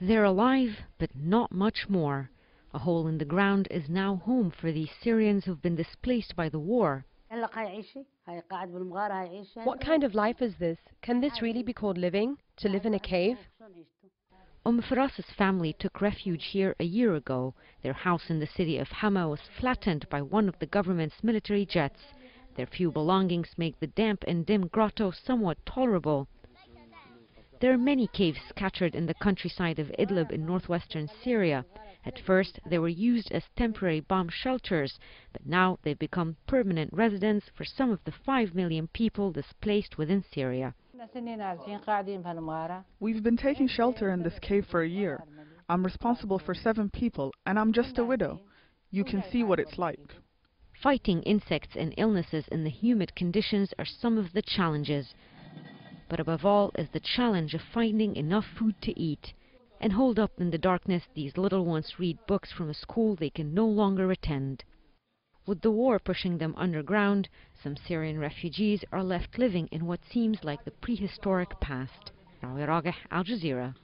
They're alive, but not much more. A hole in the ground is now home for these Syrians who've been displaced by the war. What kind of life is this? Can this really be called living? To live in a cave? Umm Faras's family took refuge here a year ago. Their house in the city of Hama was flattened by one of the government's military jets. Their few belongings make the damp and dim grotto somewhat tolerable. There are many caves scattered in the countryside of Idlib in northwestern Syria. At first they were used as temporary bomb shelters, but now they've become permanent residence for some of the 5 million people displaced within Syria. We've been taking shelter in this cave for a year. I'm responsible for seven people, and I'm just a widow. You can see what it's like. Fighting insects and illnesses in the humid conditions are some of the challenges. But above all is the challenge of finding enough food to eat. And holed up in the darkness, these little ones read books from a school they can no longer attend. With the war pushing them underground, some Syrian refugees are left living in what seems like the prehistoric past. Rawi Al Jazeera.